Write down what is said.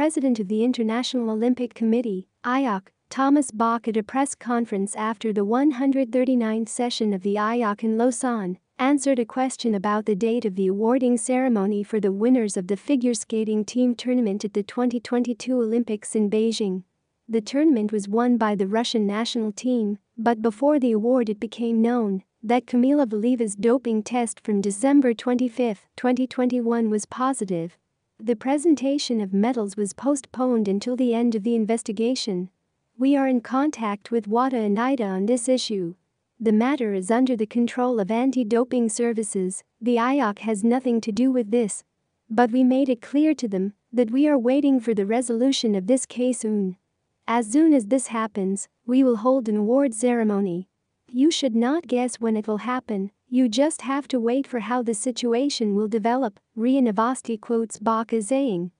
president of the International Olympic Committee, IOC, Thomas Bach at a press conference after the 139th session of the IOC in Lausanne, answered a question about the date of the awarding ceremony for the winners of the figure skating team tournament at the 2022 Olympics in Beijing. The tournament was won by the Russian national team, but before the award it became known that Kamila Valieva's doping test from December 25, 2021 was positive. The presentation of medals was postponed until the end of the investigation. We are in contact with WADA and ITA on this issue. The matter is under the control of anti-doping services, the IOC has nothing to do with this. But we made it clear to them that we are waiting for the resolution of this case soon. As soon as this happens, we will hold an award ceremony. You should not guess when it will happen, you just have to wait for how the situation will develop, Ria Novosti quotes Bach as saying.